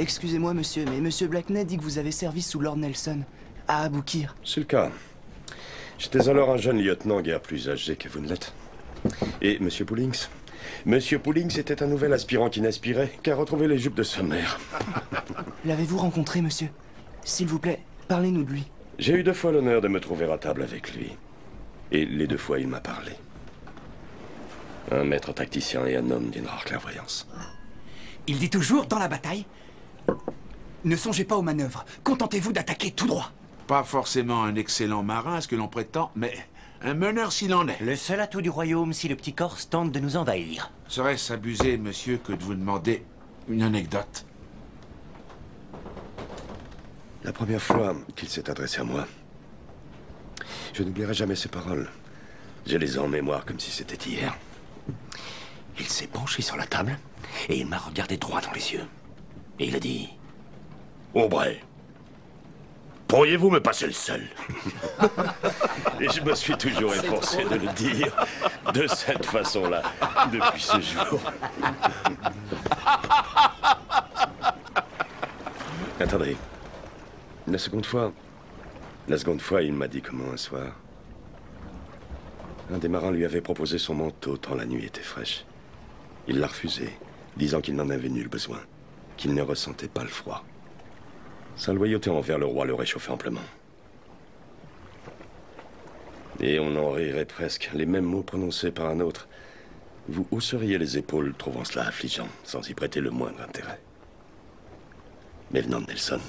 Excusez-moi, monsieur, mais monsieur Blackney dit que vous avez servi sous Lord Nelson, à Aboukir. C'est le cas. J'étais alors un jeune lieutenant guère plus âgé que vous ne l'êtes. Et Monsieur Poulings Monsieur Poulings était un nouvel aspirant qui n'aspirait qu'à retrouver les jupes de sa mère. L'avez-vous rencontré, monsieur? S'il vous plaît, parlez-nous de lui. J'ai eu deux fois l'honneur de me trouver à table avec lui. Et les deux fois, il m'a parlé. Un maître tacticien et un homme d'une rare clairvoyance. Il dit toujours, dans la bataille, ne songez pas aux manœuvres. Contentez-vous d'attaquer tout droit. Pas forcément un excellent marin, à ce que l'on prétend, mais un meneur s'il en est. Le seul atout du royaume si le petit Corse tente de nous envahir. Serait-ce abusé, monsieur, que de vous demander une anecdote? La première fois qu'il s'est adressé à moi, je n'oublierai jamais ses paroles. Je les ai en mémoire comme si c'était hier. Il s'est penché sur la table et il m'a regardé droit dans les yeux. Et il a dit Aubray, pourriez-vous me passer le sel Et je me suis toujours efforcé de le dire de cette façon-là depuis ce jour. Attendez. La seconde fois. La seconde fois, il m'a dit comment un soir. Un des marins lui avait proposé son manteau tant la nuit était fraîche. Il l'a refusé, disant qu'il n'en avait nul besoin, qu'il ne ressentait pas le froid. Sa loyauté envers le roi le réchauffait amplement. Et on en rirait presque, les mêmes mots prononcés par un autre. Vous hausseriez les épaules, trouvant cela affligeant, sans y prêter le moindre intérêt. Mais venant de Nelson,